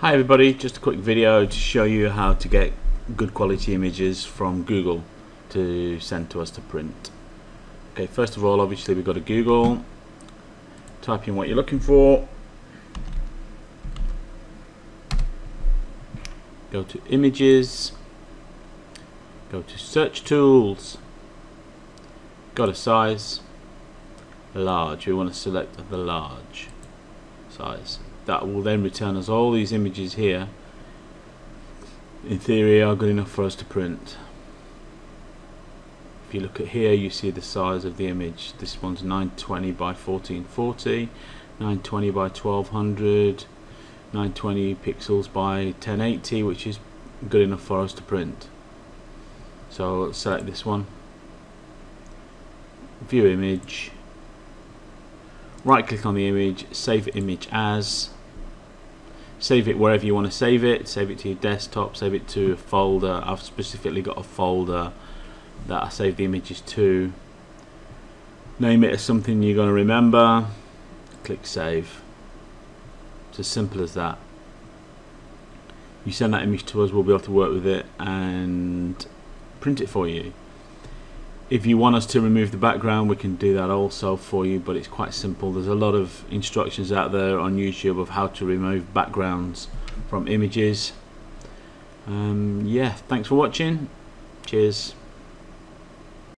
Hi everybody, just a quick video to show you how to get good quality images from Google to send to us to print. Okay, first of all obviously we've got to Google, type in what you're looking for, go to images, go to search tools, got a size, large, we want to select the large size that will then return us all these images here. In theory are good enough for us to print. If you look at here you see the size of the image. This one's 920 by 1440 920 by 1200 920 pixels by 1080 which is good enough for us to print. So let's select this one. View image. Right click on the image save image as save it wherever you want to save it. Save it to your desktop. Save it to a folder. I've specifically got a folder that I save the images to. Name it as something you're going to remember. Click save. It's as simple as that. You send that image to us we'll be able to work with it and print it for you if you want us to remove the background we can do that also for you but it's quite simple. There's a lot of instructions out there on YouTube of how to remove backgrounds from images. Um, yeah thanks for watching. Cheers